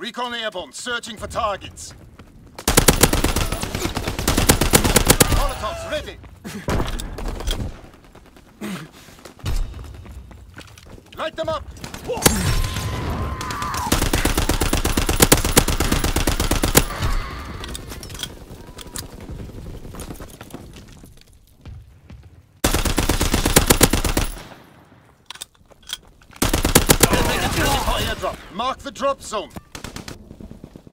Recon airborne, searching for targets. Molotovs ready. Light them up. Mark the drop zone.